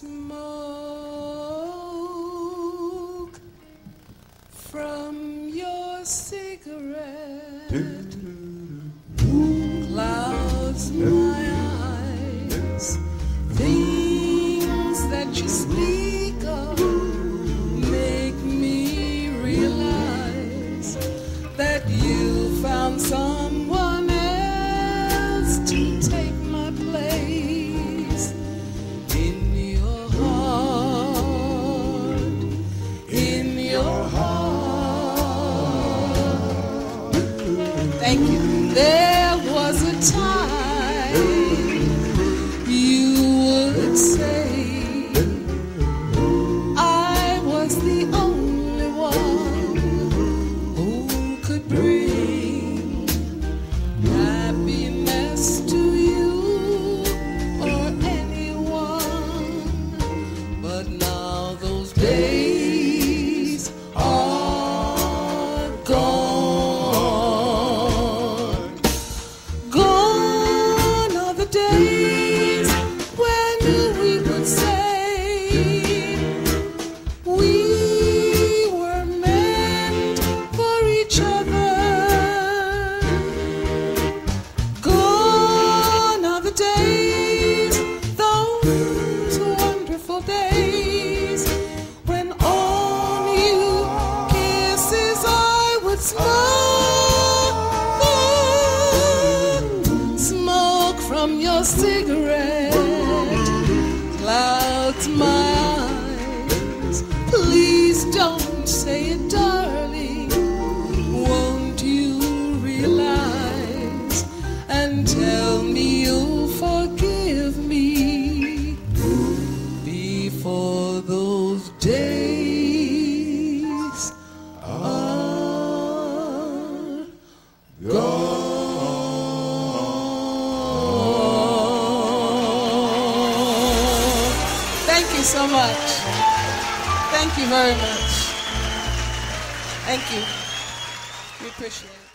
smoke from your cigarette clouds my eyes. Things that you speak of make me realize that you found someone else to Thank you. There was a time clouds my eyes. Please don't say it, darling. Won't you realize and tell me you'll forgive me before those days are gone? You so much. Thank you very much. Thank you. We appreciate it.